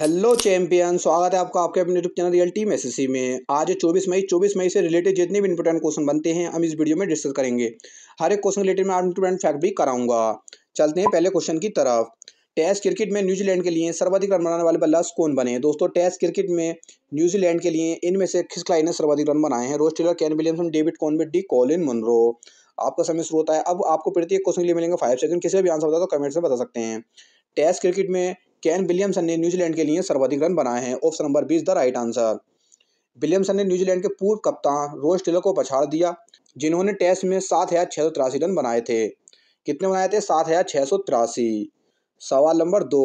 Hello champion स्वागत है आपका आपके अपने YouTube channel real team SSC में। आज 24 मई। 24 मई से रिलेटेड जितने भी इंपोर्टेंट क्वेश्चन बनते हैं, हम इस वीडियो में डिस्कस करेंगे। हर एक क्वेश्चन रिलेटेड मैं इंपोर्टेंट फैक्ट भी कराऊँगा। चलते हैं पहले क्वेश्चन की तरफ़। टेस्ट क्रिकेट में न्यूजीलैंड के लिए सर्वाधिक रन बनाने वाले बल्लेबाज कौन बने? दोस्तों टेस्ट क्रिकेट में न्यूजीलैंड के लिए इनमें से किस खिलाड़ी ने सर्वाधिक रन बनाए हैं? Ross Taylor Kane Williamson David Conway D Colin Munro आपका समय शुरू होता है। अब आपको प्रत्येक क्वेश्चन के लिए मिलेंगे फाइव सेकंड किसी भी आंसर बता तो कमेंट में बता सकते हैं। टेस्ट क्रिकेट में कैन विलियमसन ने न्यूजीलैंड के लिए सर्वाधिक रन बनाए हैं। ऑप्शन नंबर बीस, द राइट आंसर। विलियमसन ने न्यूजीलैंड के पूर्व कप्तान रोज टेलर को पछाड़ दिया, जिन्होंने टेस्ट में सात हज़ार छः सौ तिरासी रन बनाए थे। कितने बनाए थे? सात हज़ार छः सौ तिरासी। सवाल नंबर दो,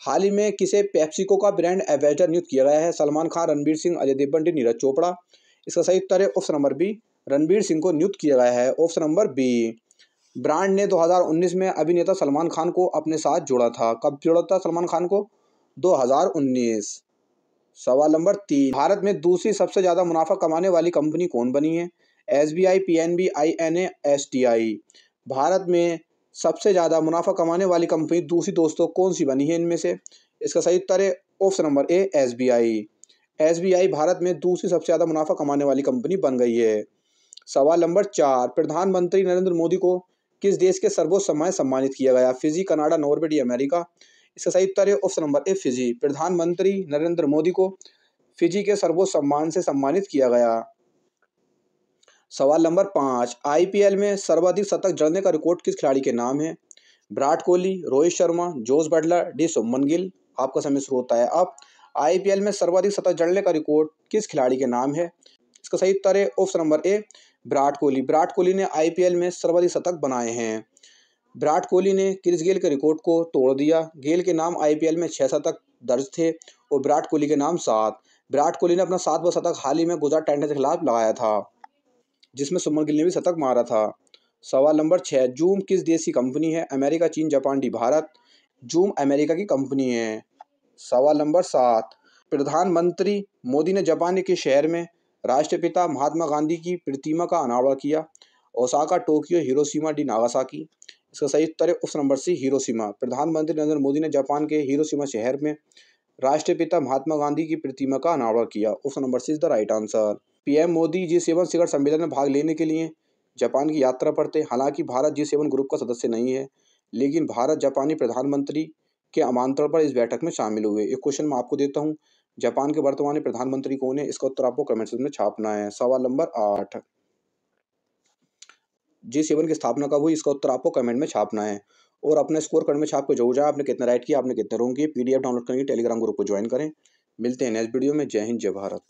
हाल ही में किसे पेप्सिको का ब्रांड एम्बेसडर नियुक्त किया गया है? सलमान खान, रणबीर सिंह, अजय देवगन, नीरज चोपड़ा। इसका सही उत्तर है option number B, Ranbir Singh को नियुक्त किया गया है। ऑप्शन नंबर बी ब्रांड ने 2019 में अभिनेता सलमान खान को अपने साथ जोड़ा था। कब जोड़ा था सलमान खान को? 2019 सवाल नंबर तीन। भारत में दूसरी सबसे ज़्यादा मुनाफा कमाने वाली कंपनी कौन बनी है? S B I P N B I N S T I Bharat में सबसे ज़्यादा मुनाफा कमाने वाली कंपनी दूसरी दोस्तों कौन सी बनी है इनमें से? इसका सही उत्तर है option number A S B I S B I Bharat में दूसरी सबसे ज़्यादा मुनाफा कमाने वाली कंपनी बन गई है। सवाल नंबर चार। प्रधानमंत्री नरेंद्र मोदी को किस देश के सर्वोच्च सम्मान सम्मानित किया गया? Fiji, Canada, Norway, America. इसका सही उत्तर है ऑप्शन नंबर ए, फिजी। प्रधानमंत्री नरेंद्र मोदी को फिजी के सर्वोच्च सम्मान से सम्मानित किया गया। सवाल नंबर पाँच, आईपीएल में सर्वाधिक शतक जड़ने का रिकॉर्ड किस खिलाड़ी के नाम है? Virat Kohli, Rohit Sharma Jos Buttler, D Shubman Gill. आपका समय शुरू होता है। अब आईपीएल में सर्वाधिक शतक जड़ने का रिकॉर्ड किस खिलाड़ी के नाम है? इसका सही उत्तर है option number A Virat Kohli. Virat Kohli ने आईपीएल में सर्वाधिक शतक बनाए हैं। विराट कोहली ने क्रिस गेल के रिकॉर्ड को तोड़ दिया। गेल के नाम आईपीएल में छः शतक दर्ज थे और विराट कोहली के नाम सात। विराट कोहली ने अपना सातवां शतक हाल ही में गुजरात टाइटन्स के खिलाफ लगाया था, जिसमें सुमन गिल ने भी शतक मारा था। सवाल नंबर छः जूम किस देश की कंपनी है? अमेरिका, चीन, Japan, D, Bharat. Zoom America की कंपनी है। सवाल नंबर सात, प्रधानमंत्री मोदी ने जापान के शहर में राष्ट्रपिता महात्मा गांधी की प्रतिमा का अनावरण किया। Osaka, Tokyo, Hiroshima, D Nagasaki. इसका सही उत्तर है ऑप्शन नंबर सी हिरोशिमा। प्रधानमंत्री नरेंद्र मोदी ने जापान के हिरोशिमा शहर में राष्ट्रपिता महात्मा गांधी की प्रतिमा का अनावरण किया। Option number C is the right answer. PM Modi G seven शिखर सम्मेलन में भाग लेने के लिए जापान की यात्रा पर थे। हालाँकि भारत जी सेवन ग्रुप का सदस्य नहीं है, लेकिन भारत जापानी प्रधानमंत्री के आमंत्रण पर इस बैठक में शामिल हुए। एक क्वेश्चन मैं आपको देता हूँ जापान के वर्तमान प्रधानमंत्री कौन है? इसका उत्तर आपको कमेंट में छापना है। सवाल नंबर आठ। जी सेवन की स्थापना कब हुई? इसका उत्तर आपको कमेंट में छापना है। और अपने स्कोर कार्ड में छाप के जो जाए। आपने कितने राइट किया? आपने कितने रोंग किए? पीडीएफ डाउनलोड करेंगे टेलीग्राम ग्रुप को ज्वाइन करें। मिलते हैं नेक्स्ट वीडियो में। जय हिंद, जय भारत।